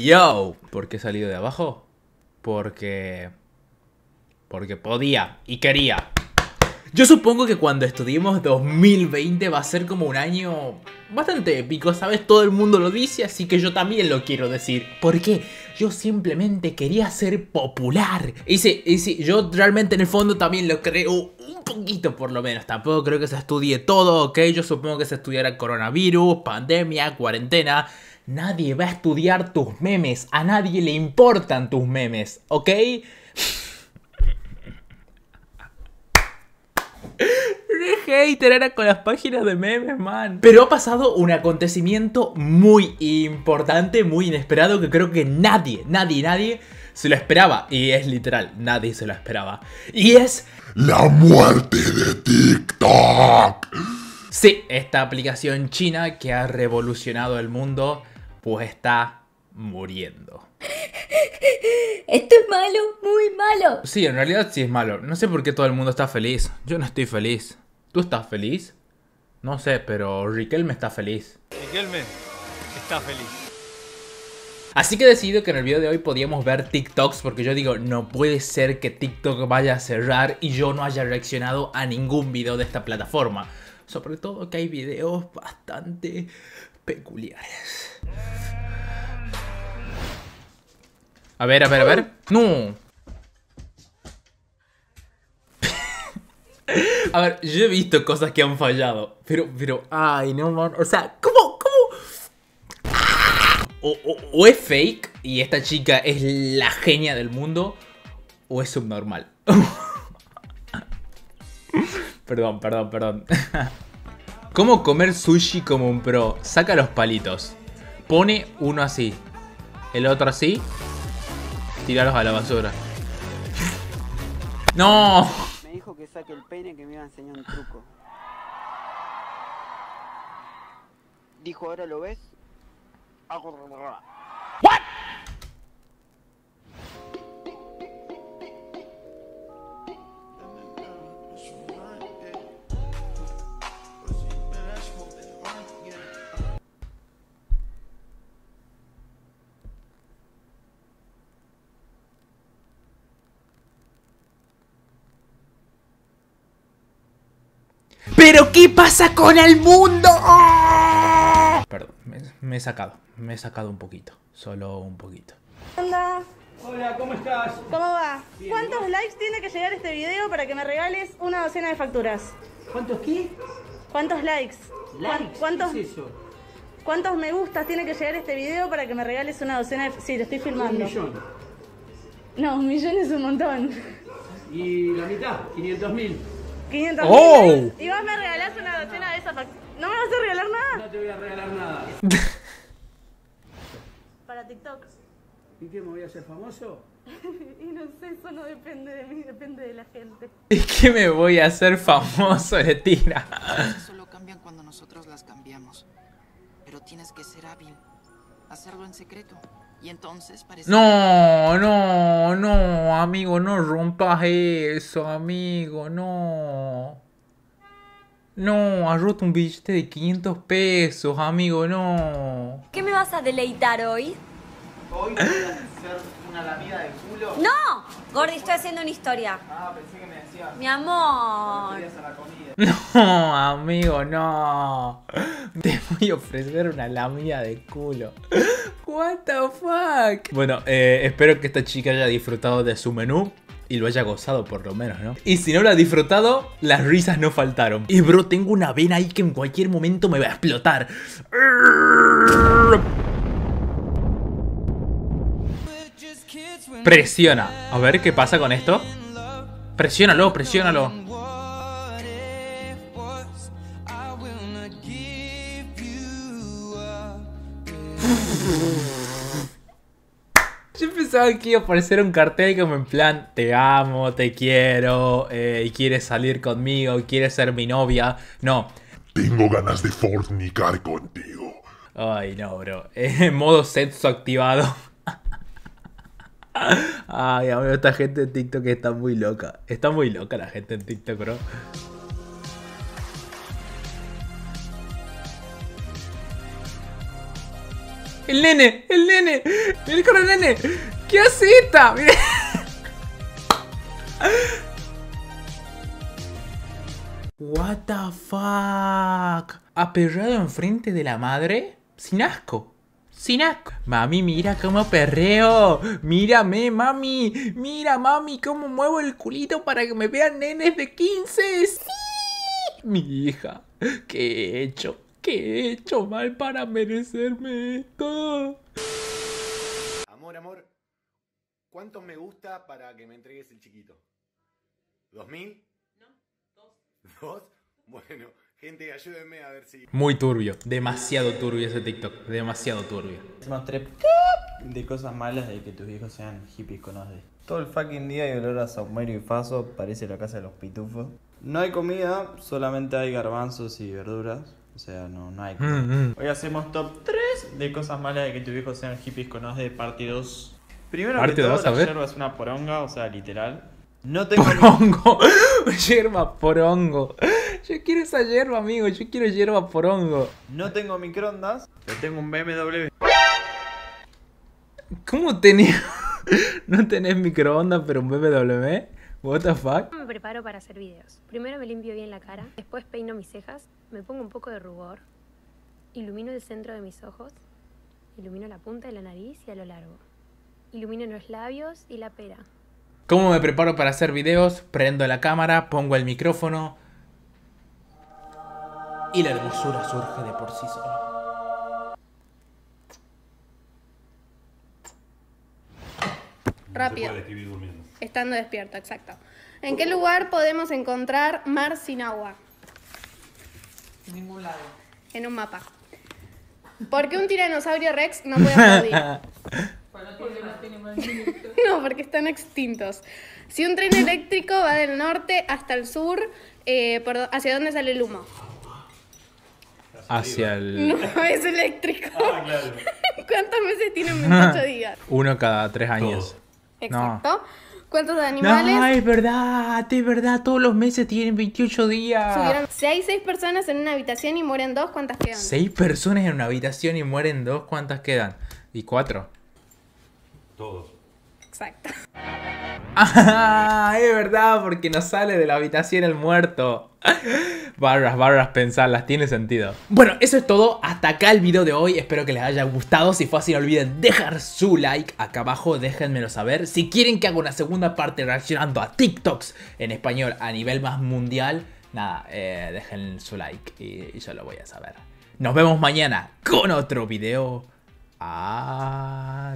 Yo, ¿por qué he salido de abajo? Porque... Porque podía y quería. Yo supongo que cuando estudiemos 2020 va a ser como un año bastante épico, ¿sabes? Todo el mundo lo dice, así que yo también lo quiero decir. ¿Por qué? Yo simplemente quería ser popular. Y sí, y sí, yo realmente en el fondo también lo creo un poquito por lo menos. Tampoco creo que se estudie todo, ¿ok? Yo supongo que se estudiará coronavirus, pandemia, cuarentena. Nadie va a estudiar tus memes. A nadie le importan tus memes, ¿ok? Re hater era con las páginas de memes, man. Pero ha pasado un acontecimiento muy importante, muy inesperado, que creo que nadie, nadie, nadie se lo esperaba. Y es literal, nadie se lo esperaba. Y es... La muerte de TikTok. Sí, esta aplicación china que ha revolucionado el mundo, pues está muriendo. Esto es malo, muy malo. Sí, en realidad sí es malo. No sé por qué todo el mundo está feliz. Yo no estoy feliz. ¿Tú estás feliz? No sé, pero Riquelme está feliz. Riquelme está feliz. Así que he decidido que en el video de hoy podíamos ver TikToks porque yo digo, no puede ser que TikTok vaya a cerrar y yo no haya reaccionado a ningún video de esta plataforma. Sobre todo que hay videos bastante peculiares. A ver, a ver, a ver. No. A ver, yo he visto cosas que han fallado. Pero, pero, ay, no, man. O sea, ¿cómo, cómo? O, es fake y esta chica es la genia del mundo, o es subnormal. perdón, perdón, perdón. ¿Cómo comer sushi como un pro? Saca los palitos. Pone uno así, el otro así, tiralos a la basura. ¡No! Que saque el peine que me iba a enseñar un truco. Dijo, ¿ahora lo ves? Hago... ¿Pero qué pasa con el mundo? Perdón, me, me he sacado, me he sacado un poquito, solo un poquito. onda? Hola, ¿cómo estás? ¿Cómo va? ¿Cuántos likes tiene que llegar este video para que me regales una docena de facturas? ¿Cuántos qué? ¿Cuántos likes? Likes. ¿Cuántos, ¿Qué es eso? ¿Cuántos me gustas tiene que llegar este video para que me regales una docena de... Sí, lo estoy filmando. No, un millón es un montón. Y la mitad, 500 mil. 500 ¡Oh! mil. Y vos me regalás una docena de esas. ¿No me vas a regalar nada? No te voy a regalar nada. Para TikTok. ¿Y qué, me voy a hacer famoso? Y no sé, eso no depende de mí, depende de la gente. Es que me voy a hacer famoso, le tira. solo cambian cuando nosotros las cambiamos. Pero tienes que ser hábil. Hacerlo en secreto. Y entonces parece... No, no, no, amigo, no rompas eso, amigo, no. No, has roto un billete de 500 pesos, amigo, no. ¿Qué me vas a deleitar hoy? ¿Hoy te voy a hacer una lamida de culo? ¡No! Gordi, estoy haciendo una historia. Ah, pensé que me decías. Mi amor. No, amigo, no. Te voy a ofrecer una lamida de culo. What the fuck. Bueno, eh, espero que esta chica haya disfrutado de su menú. Y lo haya gozado por lo menos, ¿no? Y si no lo ha disfrutado, las risas no faltaron. Y bro, tengo una vena ahí que en cualquier momento me va a explotar. Presiona. A ver qué pasa con esto. Presiónalo, presiónalo. Yo pensaba que iba a aparecer un cartel como en plan Te amo, te quiero, eh, y quieres salir conmigo, quieres ser mi novia. No. Tengo ganas de fornicar contigo. Ay, no, bro. En modo sexo activado. Ay, amigo, esta gente en TikTok está muy loca. Está muy loca la gente en TikTok, bro. El nene, el nene. Viene con el nene. ¿Qué hace esta? What the fuck? ¿Aperrado enfrente de la madre? Sin asco. Sin asco. Mami, mira cómo perreo. Mírame, mami. Mira, mami, cómo muevo el culito para que me vean nenes de 15. ¡Sí! Mi hija. ¿Qué he hecho? ¿Qué he hecho mal para merecerme esto? Amor, amor, ¿cuántos me gusta para que me entregues el chiquito? ¿Dos mil? No, dos. ¿Dos? Bueno, gente, ayúdenme a ver si... Muy turbio. Demasiado turbio ese TikTok. Demasiado turbio. Hacemos tres de cosas malas de que tus hijos sean hippies con OSDE. Todo el fucking día hay olor a saumerio y faso, parece la casa de los pitufos. No hay comida, solamente hay garbanzos y verduras. O sea, no, no hay comida. Mm, mm. Hoy hacemos top 3 de cosas malas de que tus hijos sean hippies con OSDE, parte 2. Primero Parte que todo, dos, a la ver. yerba es una poronga, o sea, literal. No tengo Porongo. Yerba porongo. Yo quiero esa yerba, amigo. Yo quiero yerba porongo. no tengo microondas, pero tengo un BMW. ¿Cómo tenés? ¿No tenés microondas pero un BMW? What the fuck? Me preparo para hacer videos. Primero me limpio bien la cara, después peino mis cejas, me pongo un poco de rubor, ilumino el centro de mis ojos, ilumino la punta de la nariz y a lo largo. Ilumino los labios y la pera. ¿Cómo me preparo para hacer videos? Prendo la cámara, pongo el micrófono. Y la hermosura surge de por sí sola. Rápido. Estando despierto, exacto. ¿En qué lugar podemos encontrar mar sin agua? En ningún lado. En un mapa. ¿Por qué un tiranosaurio rex no puede aplaudir? Porque no tiene porque están extintos. Si un tren eléctrico va del norte hasta el sur, eh, ¿por dó- ¿hacia dónde sale el humo? Hacia el... No es eléctrico. ¿Cuántos meses tienen 28 días? Uno cada tres años. Exacto. ¿Cuántos No, animales es verdad, es verdad. Todos los meses tienen 28 días. subieron? Si hay seis personas en una habitación y mueren dos, ¿cuántas quedan? Seis personas en una habitación y mueren dos, ¿cuántas quedan? ¿Y cuatro? Exacto. Ah, es verdad, porque no sale de la habitación el muerto. Barras, barras, pensarlas, tiene sentido. Bueno, eso es todo. Hasta acá el video de hoy. Espero que les haya gustado. Si fue así, no olviden dejar su like acá abajo. Déjenmelo saber. Si quieren que haga una segunda parte reaccionando a TikToks en español a nivel más mundial, nada, eh, dejen su like y, y yo lo voy a saber. Nos vemos mañana con otro video. Adiós.